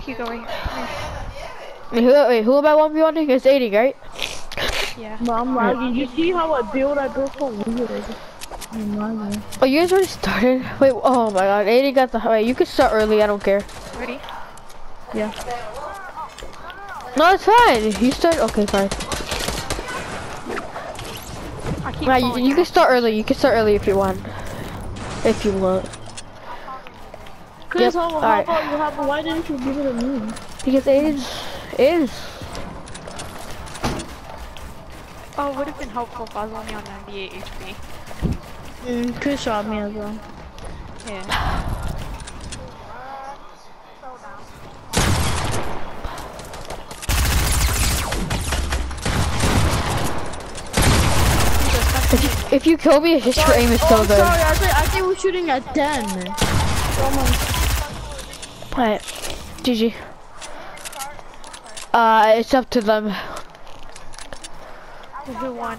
Hugo, wait. Wait, who, wait, who am I 1v1ing? It's 80, right? Yeah. Mom, lagging. You see how I build? I built so weird. I'm lagging. Oh, you guys already started? Wait, oh my god, 80 got the, wait, you can start early, I don't care. Ready? Yeah. No, it's fine. You start, okay, fine. I keep Nah, you, you can start early, you can start early if you want. If you want. Chris, Yep, how, how alright. about you have? Why didn't you give it to me? Because it is, it is. Oh, it would have been helpful if I was only on 98 HP. Mm, Chris shot me as well. Yeah. If you, if you kill me, his your aim is so oh, good. sorry. I think I think we're shooting at ten. Alright, GG. Uh, it's up to them. Who won?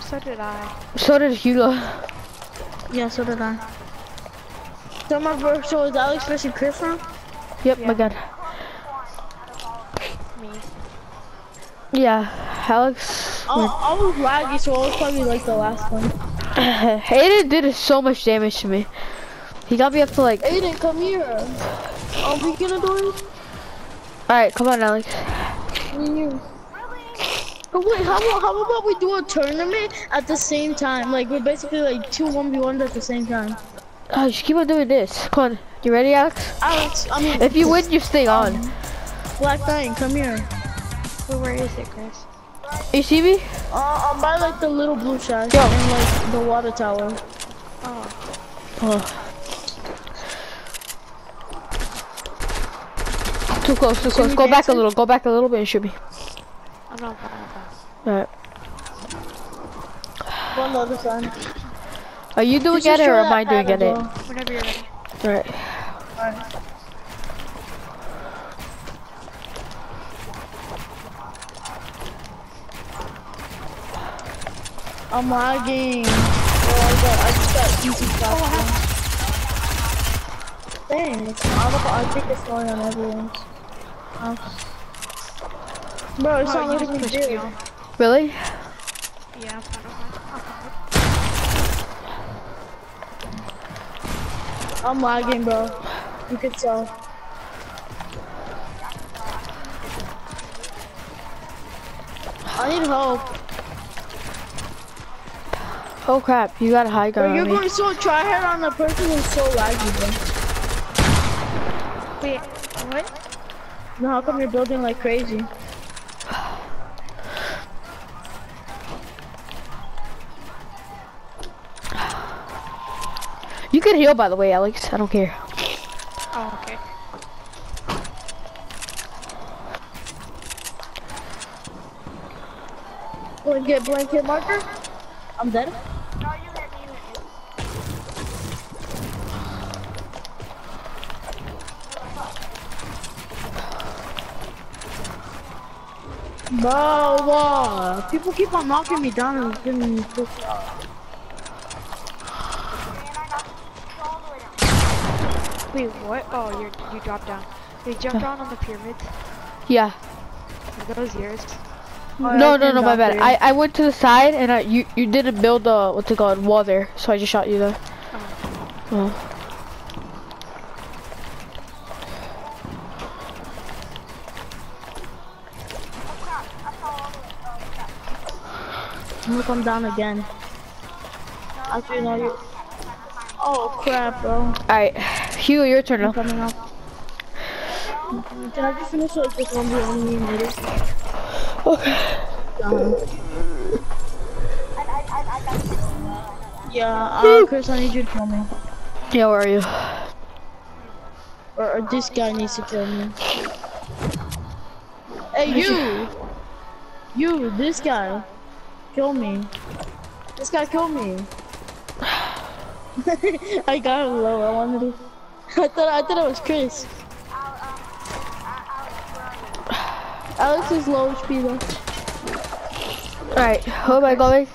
So did I. So did Hugo. Yeah, so did I. So my verse, so is Alex versus Chris now? Yep, my god. Me. Yeah, Alex. I, I was laggy, so I was probably like the last one. Aiden did so much damage to me. He got me up to like. Aiden, come here. Are we gonna do it? Alright, come on, Alex. Me and you. Oh wait, how about, how about we do a tournament at the same time? Like we're basically like two 1v1s at the same time. Oh, just keep on doing this. Come on. You ready, Alex? Alex, I mean, If you win, you stay on. Black Knight, come here. Wait, where is it, Chris? You see me? Uh, I'm by like the little blue shack Yo. and like the water tower. Oh, Oh. Too close, too close. Go back a little. Go back a little bit and shoot me. I'm not fine with Alright. Go on the other side. Are you doing it or am I doing it? as well. that. Whenever you're ready. Alright. I'm lagging. Oh, I got, I just got easy platform. Oh, Dang, I'm about, I think it's going on everyone's house. Bro, it's Oh, not you letting me do me Really? Yeah, I'm I'm lagging, bro. You could tell. I need help. Oh crap, you got a high Bro, ground you're on me. going so try hard on the person who's so laggy, bro. Wait, what? No, how come you're building like crazy? You can heal, by the way, Alex. I don't care. Oh, okay. Blanket, blanket marker. I'm dead. Uh, people keep on knocking me down and giving me push. Wait, what? Oh, you're, you dropped down. They jumped down on the pyramids. Yeah. Are those yours? Oh, no, no, no, my bad. there. I, I went to the side and I, you you didn't build the what's it called wall there, so I just shot you there. Oh. I'm gonna come down again. Actually, no, you. Oh crap, bro. All right, Hugo, your turn I'm now. coming up. Can I just finish like this one video on me and? Okay. Um, yeah, uh, Chris, I need you to kill me. Yeah, where are you? Or, or this guy needs to kill me. Hey, you! You, this guy. Kill me. This guy killed me. I got him low. I wanted to. I thought I thought it was Chris. Alex is low HP though. All right, who am I going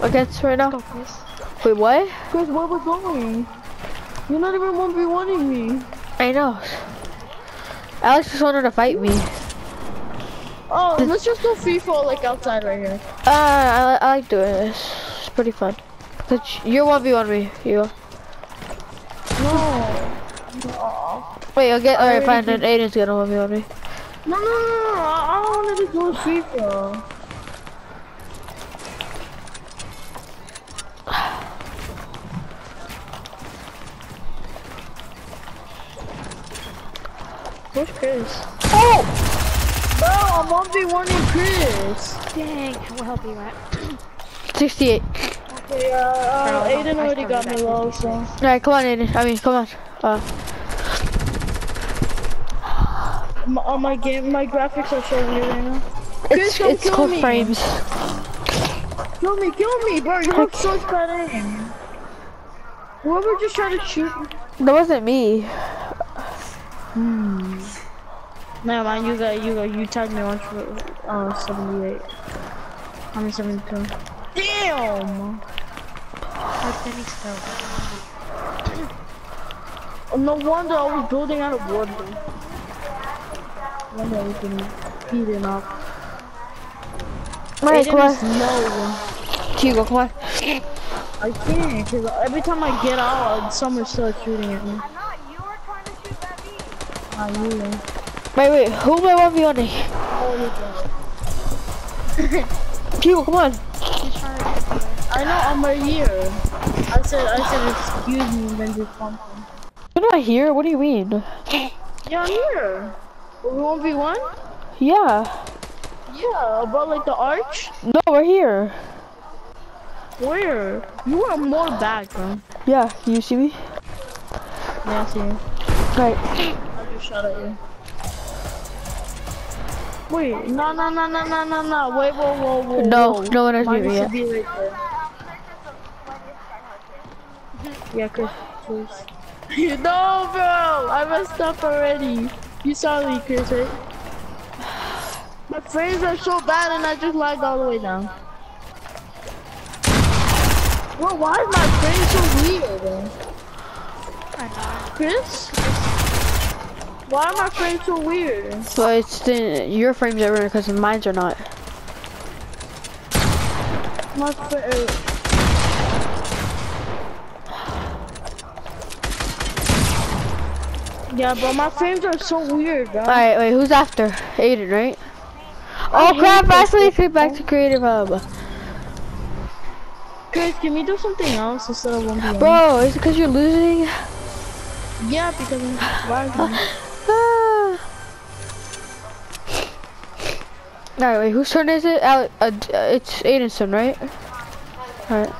against right now? Go, Chris. Wait, what? Chris, where we going? You're not even one v one me. I know. Alex just wanted to fight me. Oh, let's just go free fall like outside right here. Uh, I, I like doing this. It's pretty fun. Cause you're one v one me. You. No. No. Wait, I'll get. Alright, fine. Then Aiden's gonna one v one me. No, no, no, no, I I don't want to do free fall. Where's Chris? Oh! Bro, I'm 1v1ing Chris. Dang, we'll help you out. 68. Okay, uh, uh Aiden already got me that low, so. Alright, come on, Aiden. I mean, come on. Uh, My, uh, my game, my graphics are so weird right now. it's come it's kill called me. frames. Kill me, kill me, bro. You have such bad aim. Whoever just tried to shoot me. That wasn't me. Nah, man, you got, you got, you tagged me once for, uh, 78. I mean, 72. Damn! But then he's still. No wonder I was building out of wood. No wonder we can beat him up. Alright, come on. No, Hugo, come on. I can't, cause every time I get out, someone's still shooting at me. I'm not, you were trying to shoot that beat. Not you. Wait, wait. Who am I one v one Hugo, come on. He's trying to get away. I know I'm right here. I said, I said, excuse me, then just something. You're not here. What do you mean? Yeah, I'm here. We won't be one? Yeah. Yeah, about like the arch? No, we're here. Where? You are more back, bro. Yeah. You see me? Yeah, I see you. Alright. I just shot at you. Wait, no, no, no, no, no, no, no. Wait, whoa, whoa, whoa. No, whoa. no one has Mine me yet. be right there. Yeah, Chris, please. no, bro. I messed up already. You saw me, Chris, right? My frames are so bad and I just lagged all the way down. Bro, why is my frame so weird? I know. Chris? Why are my frames so weird? But it's the your frames are weird because mine's are not. My frame. Uh, yeah, but my frames are so weird, bro. Alright, wait. Who's after? Aiden, right? I Oh crap! this I actually stuff. came back to creative hub. Chris, can we do something else instead of 1v1? Bro, is it because you're losing? Yeah, because I'm. Alright, wait, whose turn is it? Ale uh, uh, it's Aiden's turn, right? Alright.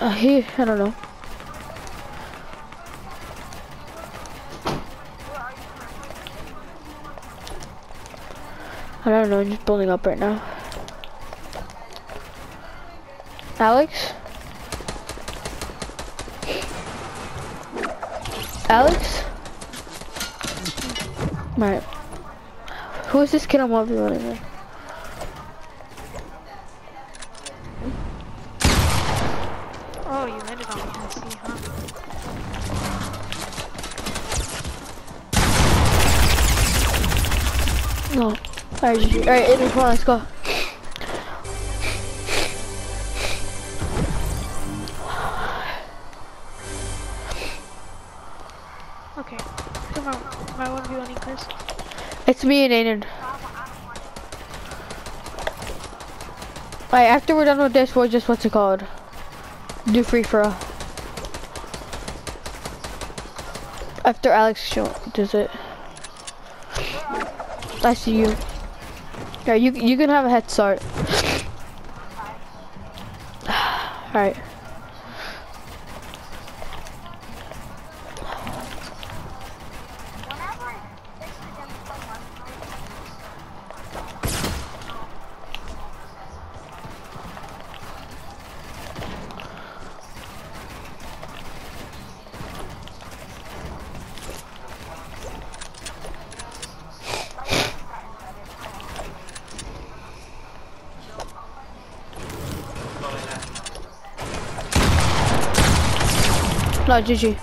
Uh, he, I don't know. I don't know, I'm just building up right now. Alex? Alex? Right. Who is this kid on 1v1 again? Oh, you landed on the I see, huh? No. Alright, alright, Aiden, come on, let's go. Chris. It's me and Aiden. Alright, after we're done with this, we'll just, what's it called? Do free for all. After Alex does it. I see you. Yeah, you you can have a head start. Alright. 那继续